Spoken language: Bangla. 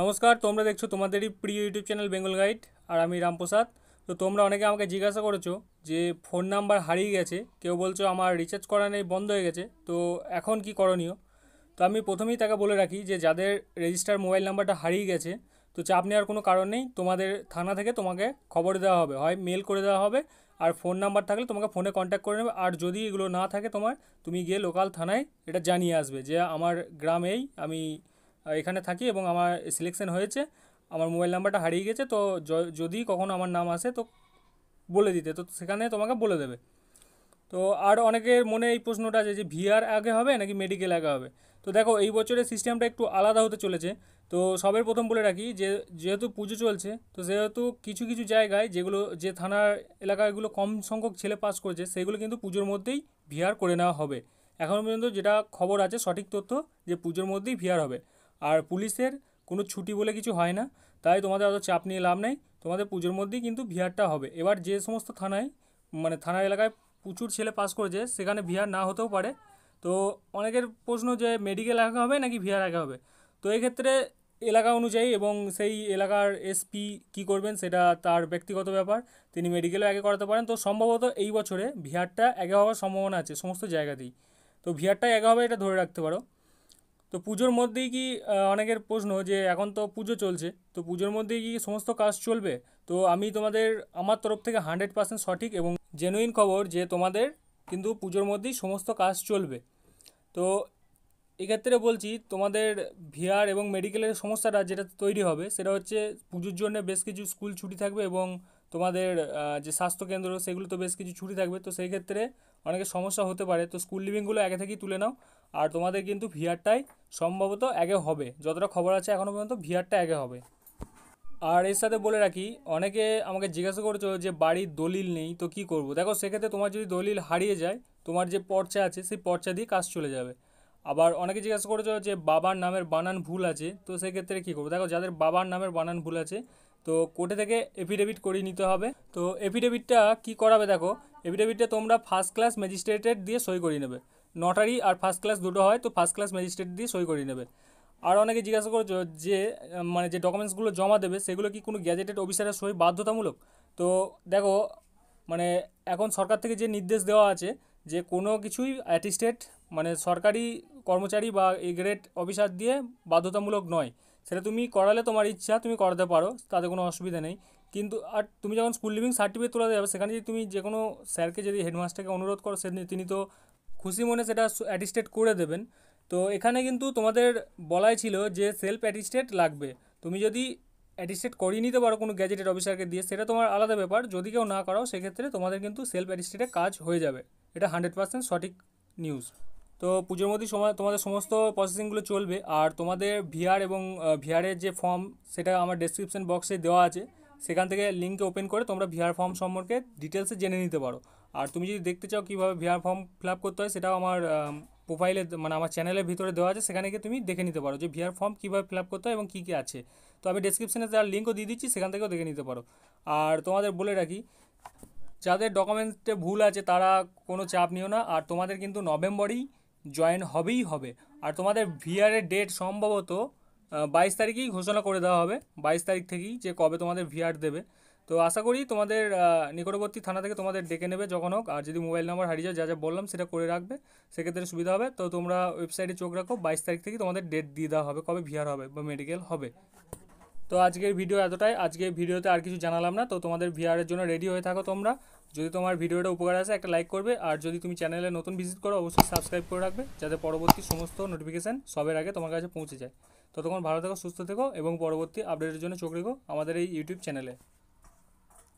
নমস্কার, তোমরা দেখছ তোমাদেরই প্রিয় ইউটিউব চ্যানেল বেঙ্গল গাইড আর আমি রামপ্রসাদ। তো তোমরা অনেকে আমাকে জিজ্ঞাসা করেছ যে ফোন নাম্বার হারিয়ে গেছে, কেউ বলছো আমার রিচার্জ করা নেই, বন্ধ হয়ে গেছে, তো এখন কি করণীয়? তো আমি প্রথমেই তাকে বলে রাখি যে যাদের রেজিস্টার মোবাইল নাম্বারটা হারিয়ে গেছে, তো চাপ নেওয়ার কোনো কারণ নেই, তোমাদের থানা থেকে তোমাকে খবর দেওয়া হবে, হয় মেল করে দেওয়া হবে আর ফোন নাম্বার থাকলে তোমাকে ফোনে কন্ট্যাক্ট করে নেবে আর যদি এগুলো না থাকে তোমার, তুমি গিয়ে লোকাল থানায় এটা জানিয়ে আসবে যে আমার গ্রামেই আমি এখানে থাকি এবং আমার সিলেকশন হয়েছে। আমার মোবাইল নাম্বারটা হারিয়ে গেছে, তো যদি কখনো আমার নাম আসে, তো বলে দিতে। তো সেখানে তোমাকে বলে দেবে। তো আর অনেকের মনে এই প্রশ্নটা আছে যে ভিআর আগে হবে নাকি মেডিকেল আগে হবে? তো দেখো, এই বছরের সিস্টেমটা একটু আলাদা হতে চলেছে। তো সবের প্রথম বলে রাখি যে, যেহেতু পুজো চলছে, তো সেহেতু কিছু কিছু জায়গায় যেগুলো, যে থানার এলাকাগুলো কম সংখ্যক ছেলে পাস করেছে, সেগুলো কিন্তু পুজোর মধ্যেই ভিআর করে নেওয়া হবে। এখনও পর্যন্ত যেটা খবর আছে, সঠিক তথ্য যে পুজোর মধ্যেই ভিআর হবে। আর পুলিশের কোনো ছুটি বলে কিছু হয় না। তাই তোমাদের অত চাপ নিয়ে লাভ নেই। তোমাদের পুজোর মধ্যেই কিন্তু ভিআরটা হবে। এবার যে সমস্ত থানায় মানে থানার এলাকায় প্রচুর ছেলে পাস করেছে, সেখানে ভিআর না হতেও পারে। তো অনেকের প্রশ্ন যে মেডিকেল আগে হবে নাকি ভিআর আগে হবে? তো এক্ষেত্রে এলাকা অনুযায়ী এবং সেই এলাকার এসপি কী করবেন সেটা তার ব্যক্তিগত ব্যাপার। তিনি মেডিকেলও আগে করাতে পারেন। তো সম্ভবত এই বছরে ভিআরটা আগে হওয়ার সম্ভাবনা আছে সমস্ত জায়গাতেই। তো ভিআরটাই আগে হবে এটা ধরে রাখতে পারো। তো পুজোর মধ্যেই কি অনেকের প্রশ্ন যে এখন তো পুজো চলছে, তো পুজোর মধ্যেই কি সমস্ত কাজ চলবে? তো আমি তোমাদের, আমার তরফ থেকে হান্ড্রেড পার্সেন্ট সঠিক এবং জেনুইন খবর যে তোমাদের কিন্তু পুজোর মধ্যেই সমস্ত কাজ চলবে। তো এক্ষেত্রে বলছি, তোমাদের ভিআর এবং মেডিকেলের সমস্যাটা যেটা তৈরি হবে, সেটা হচ্ছে পুজোর জন্য বেশ কিছু স্কুল ছুটি থাকবে এবং তোমাদের যে স্বাস্থ্যকেন্দ্র, সেগুলো তো বেশ কিছু ছুটি থাকবে। তো সেই ক্ষেত্রে অনেকের সমস্যা হতে পারে। তো স্কুল লিভিংগুলো আগে থেকেই তুলে নাও। আর তোমাদের কিন্তু ভিআরটাই সম্ভবত আগে হবে। যতটা খবর আছে এখনও পর্যন্ত ভিআরটা আগে হবে। আর এর সাথে বলে রাখি, অনেকে আমাকে জিজ্ঞাসা করেছ যে বাড়ির দলিল নেই, তো কি করব? দেখো, সেক্ষেত্রে তোমার যদি দলিল হারিয়ে যায়, তোমার যে পর্চা আছে, সেই পর্চা দিয়ে কাজ চলে যাবে। আবার অনেকে জিজ্ঞাসা করেছ যে বাবার নামের বানান ভুল আছে, তো সেক্ষেত্রে কী করব? দেখো, যাদের বাবার নামের বানান ভুল আছে তো কোর্টে থেকে এফিডেভিট করিয়ে নিতে হবে। তো এফিডেভিটটা কি করাবে দেখো? এফিডেভিটটা তোমরা ফার্স্ট ক্লাস ম্যাজিস্ট্রেটের দিয়ে সই করিয়ে নেবে। নটারি আর ফার্স্ট ক্লাস দুটো হয়, তো ফার্স্ট ক্লাস ম্যাজিস্ট্রেট দিয়ে সই করিয়ে নেবে। আর অনেকে জিজ্ঞাসা করছ যে মানে যে ডকুমেন্টসগুলো জমা দেবে, সেগুলো কি কোনো গ্যাজেটেড অফিসারের সই বাধ্যতামূলক? তো দেখো মানে এখন সরকার থেকে যে নির্দেশ দেওয়া আছে, যে কোনো কিছুই অ্যাটিস্টেট মানে সরকারি কর্মচারী বা এ গ্রেড অফিসার দিয়ে বাধ্যতামূলক নয়। সেটা তুমি করালে তোমার ইচ্ছা, তুমি করাতে পারো, তাতে কোনো অসুবিধা নেই। কিন্তু, আর তুমি যখন স্কুল লিভিং সার্টিফিকেট তোলা যাবে সেখানে যদি তুমি যে কোনো স্যারকে যদি হেডমাস্টারকে অনুরোধ করো, সে তিনি তো খুশি মনে সেটা অ্যাটিস্টেট করে দেবেন। তো এখানে কিন্তু তোমাদের বলাই ছিল যে সেলফ অ্যাটিস্টেট লাগবে। তুমি যদি অ্যাটিস্টেট করিয়ে নিতে পারো কোনো গ্যাজেটেড অফিসারকে দিয়ে, সেটা তোমার আলাদা ব্যাপার। যদি কেউ না করাও, সেক্ষেত্রে তোমাদের কিন্তু সেলফ অ্যাটিস্টেটে কাজ হয়ে যাবে। এটা হান্ড্রেড পার্সেন্ট সঠিক নিউজ তো পুজোর মধ্যেই সময় তোমাদের সমস্ত প্রসেসিংগুলো চলবে। আর তোমাদের ভিআর এবং ভিআরের যে ফর্ম সেটা আমার ডেসক্রিপশন বক্সে দেওয়া আছে। সেখান থেকে লিঙ্কে ওপেন করে তোমরা ভিআর ফর্ম সম্পর্কে ডিটেলসে জেনে নিতে পারো। আর তুমি যদি দেখতে চাও কীভাবে ভিআর ফর্ম ফিল আপ করতে হয়, সেটাও আমার প্রোফাইলে মানে আমার চ্যানেলের ভিতরে দেওয়া আছে। সেখানে গিয়ে তুমি দেখে নিতে পারো যে ভিআর ফর্ম কীভাবে ফিল আপ করতে হয় এবং কী কী আছে। তো আমি ডেসক্রিপশনে তার লিঙ্কও দিয়ে দিচ্ছি, সেখান থেকেও দেখে নিতে পারো। আর তোমাদের বলে রাখি, যাদের ডকুমেন্টসে ভুল আছে, তারা কোনো চাপ নিও না। আর তোমাদের কিন্তু নভেম্বরেই জয়েন হবেই হবে। আর তোমাদের ভিআরের ডেট সম্ভবত বাইশ তারিখেই ঘোষণা করে দেওয়া হবে। বাইশ তারিখ থেকেই যে কবে তোমাদের ভিআর দেবে। তো আশা করি তোমাদের নিকটবর্তী থানা থেকে তোমাদের ডেকে নেবে যখন হোক। আর যদি মোবাইল নাম্বার হারিয়ে যায়, যা যা বললাম সেটা করে রাখবে। সেক্ষেত্রে সুবিধা হবে। তো তোমরা ওয়েবসাইটে চোখ রাখো। বাইশ তারিখ থেকে তোমাদের ডেট দিয়ে দেওয়া হবে কবে ভিআর হবে বা মেডিকেল হবে। তো আজকের ভিডিও এতটাই। আজকে ভিডিওতে আর কিছু জানালাম না। তো তোমাদের ভিআরের জন্য রেডি হয়ে থাকো তোমরা। যদি তোমার ভিডিওটা উপকার আসে, একটা লাইক করবে। আর যদি তুমি চ্যানেলে নতুন ভিজিট করো, অবশ্যই সাবস্ক্রাইব করে রাখবে, যাতে পরবর্তী সমস্ত নোটিফিকেশান সবের আগে তোমার কাছে পৌঁছে যায়। ততক্ষণ ভালো থেকো, সুস্থ থেকো, এবং পরবর্তী আপডেটের জন্য চোখ রেখো আমাদের এই ইউটিউব চ্যানেলে